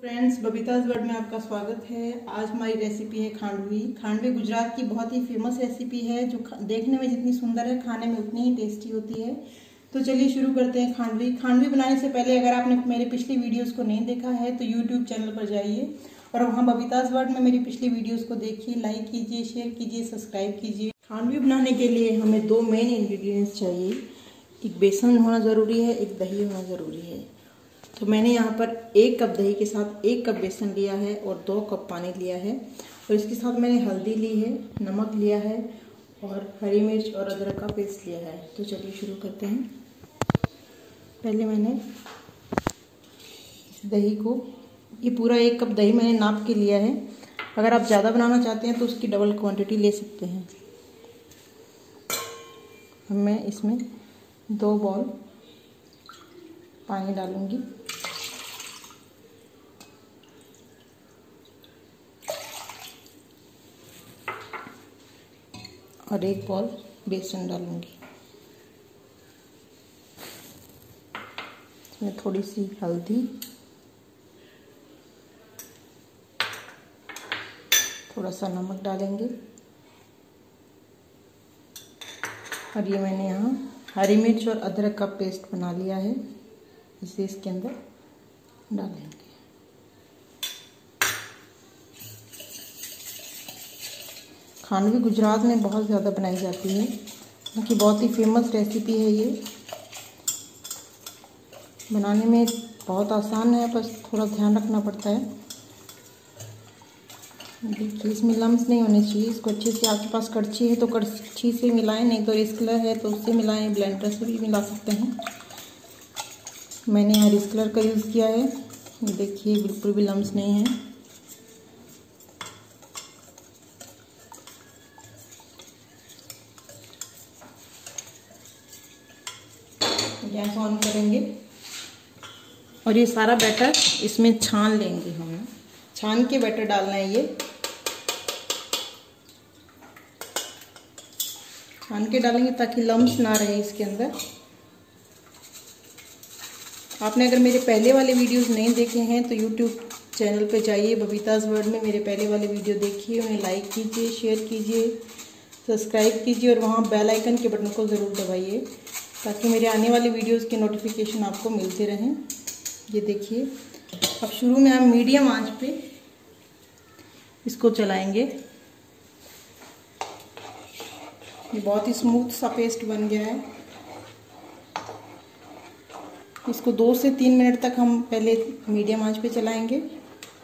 Friends बबीताज word में आपका स्वागत है। आज हमारी रेसिपी है खांडवी। खांडवी गुजरात की बहुत ही फ़ेमस रेसिपी है, जो देखने में जितनी सुंदर है, खाने में उतनी ही टेस्टी होती है। तो चलिए शुरू करते हैं खांडवी। खांडवी बनाने से पहले अगर आपने मेरे पिछली वीडियोस को नहीं देखा है तो यूट्यूब चैनल पर जाइए और वहाँ बबीताज वर्ड में मेरी पिछली वीडियोज़ को देखिए लाइक कीजिए शेयर कीजिए सब्सक्राइब कीजिए। खांडवी बनाने के लिए हमें दो मेन इन्ग्रीडियंट्स चाहिए। एक बेसन होना ज़रूरी है, एक दही होना ज़रूरी है। तो मैंने यहाँ पर एक कप दही के साथ एक कप बेसन लिया है और दो कप पानी लिया है। और इसके साथ मैंने हल्दी ली है, नमक लिया है और हरी मिर्च और अदरक का पेस्ट लिया है। तो चलिए शुरू करते हैं। पहले मैंने इस दही को, ये पूरा एक कप दही मैंने नाप के लिया है। अगर आप ज़्यादा बनाना चाहते हैं तो उसकी डबल क्वांटिटी ले सकते हैं। अब मैं इसमें दो बॉल पानी डालूँगी। और एक बॉल बेसन डालूँगी। इसमें थोड़ी सी हल्दी, थोड़ा सा नमक डालेंगे। और ये मैंने यहाँ हरी मिर्च और अदरक का पेस्ट बना लिया है। इसे इसके अंदर डालेंगे। खानवी गुजरात में बहुत ज़्यादा बनाई जाती है। क्योंकि बहुत ही फ़ेमस रेसिपी है ये। बनाने में बहुत आसान है, बस थोड़ा ध्यान रखना पड़ता है। देखिए, इसमें लम्स नहीं होने चाहिए, इसको अच्छे से आपके पास कड़छी है तो कड़छी से मिलाएँ, नहीं तो रिस्कलर है तो उससे मिलाएँ ब्लेंडर से भी मिला सकते हैं। मैंने यहाँ रिस्कलर का यूज़ किया है। देखिए, बिल्कुल भी लम्स नहीं है। गैस ऑन करेंगे। और ये सारा बैटर इसमें छान लेंगे हम। छान के बैटर डालना है ये। छान के डालेंगे ताकि लम्स ना रहे इसके अंदर। आपने अगर मेरे पहले वाले वीडियोस नहीं देखे हैं तो यूट्यूब चैनल पे जाइए, बबीताज वर्ड में मेरे पहले वाले वीडियो देखिए, उन्हें लाइक कीजिए शेयर कीजिए सब्सक्राइब कीजिए, और वहाँ बेल आइकन के बटन को ज़रूर दबाइए। ताकि मेरे आने वाले वीडियोस के नोटिफिकेशन आपको मिलते रहें। ये देखिए, अब शुरू में हम मीडियम आँच पे इसको चलाएँगे। ये बहुत ही स्मूथ सा पेस्ट बन गया है। इसको दो से तीन मिनट तक हम पहले मीडियम आँच पे चलाएँगे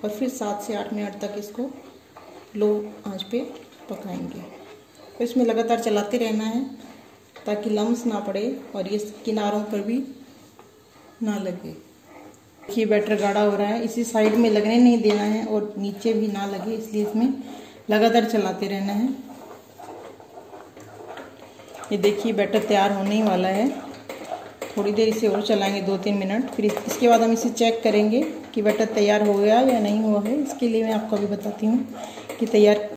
और फिर सात से आठ मिनट तक इसको लो आँच पे पकाएँगे। तो इसमें लगातार चलाते रहना है। ताकि लम्स ना पड़े और ये किनारों पर भी ना लगे। ये बैटर गाढ़ा हो रहा है। इसी साइड में लगने नहीं देना है और नीचे भी ना लगे, इसलिए इसमें लगातार चलाते रहना है। ये देखिए, बैटर तैयार होने ही वाला है। थोड़ी देर इसे और चलाएँगे दो तीन मिनट। फिर इसके बाद हम इसे चेक करेंगे कि बैटर तैयार हो गया या नहीं हुआ है। इसके लिए मैं आपको अभी बताती हूँ कि तैयार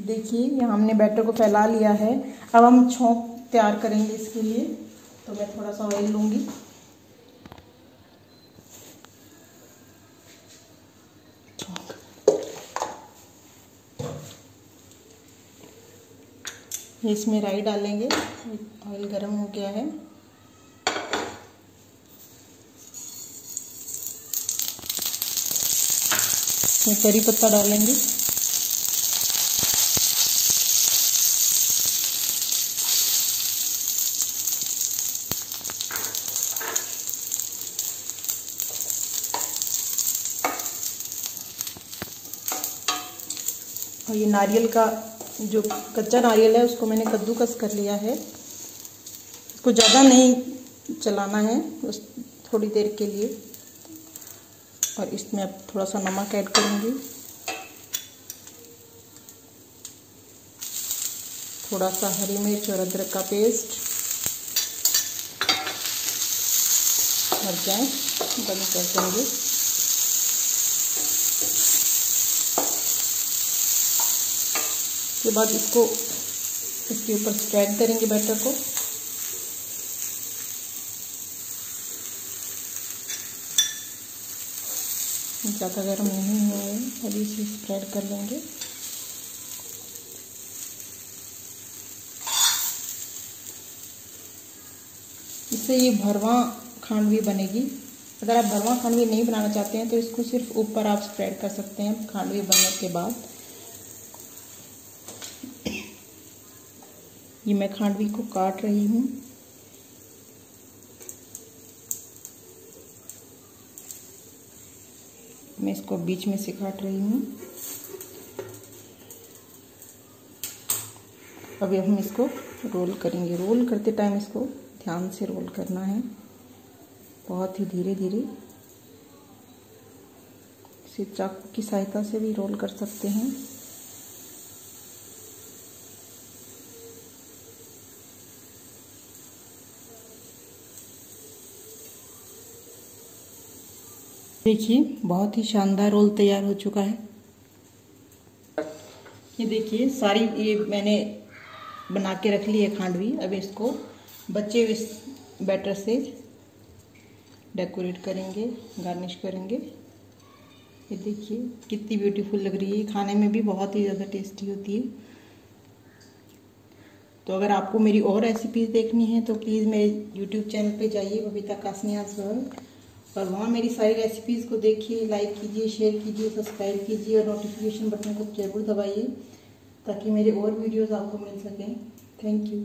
देखिए यहाँ हमने बैटर को फैला लिया है। अब हम छोंक तैयार करेंगे इसके लिए। तो मैं थोड़ा सा ऑयल लूँगी। इसमें राई डालेंगे। ऑयल गर्म हो गया है। करी पत्ता डालेंगे। और ये नारियल का जो कच्चा नारियल है, उसको मैंने कद्दूकस कर लिया है। इसको ज़्यादा नहीं चलाना है, बस थोड़ी देर के लिए। और इसमें अब थोड़ा सा नमक ऐड करूँगी। थोड़ा सा हरी मिर्च और अदरक का पेस्ट। और जाए बंद कर देंगे। उसके बाद इसको, इसके ऊपर स्प्रेड करेंगे बैटर को। ज़्यादा गर्म नहीं हुआ है, अभी इसे स्प्रेड कर लेंगे। इससे ये भरवा खांडवी बनेगी। अगर आप भरवा खांडवी नहीं बनाना चाहते हैं तो इसको सिर्फ़ ऊपर आप स्प्रेड कर सकते हैं खांडवी बनने के बाद। ये मैं खांडवी को काट रही हूँ। मैं इसको बीच में से काट रही हूँ। अभी हम इसको रोल करेंगे। रोल करते टाइम इसको ध्यान से रोल करना है। बहुत ही धीरे धीरे इसे चाकू की सहायता से भी रोल कर सकते हैं। देखिए, बहुत ही शानदार रोल तैयार हो चुका है। ये देखिए, सारी ये मैंने बना के रख ली है खांडवी। अब इसको बच्चे इस बैटर से डेकोरेट करेंगे, गार्निश करेंगे। ये देखिए, कितनी ब्यूटीफुल लग रही है। खाने में भी बहुत ही ज़्यादा टेस्टी होती है। तो अगर आपको मेरी और रेसिपीज़ देखनी है तो प्लीज़ मेरे यूट्यूब चैनल पे जाइए, बबीता कासनियाज वर्ल्ड और वहाँ मेरी सारी रेसिपीज़ को देखिए लाइक कीजिए शेयर कीजिए सब्सक्राइब कीजिए और नोटिफिकेशन बटन को ज़रूर दबाइए ताकि मेरे और वीडियोज़ आपको मिल सकें। Thank you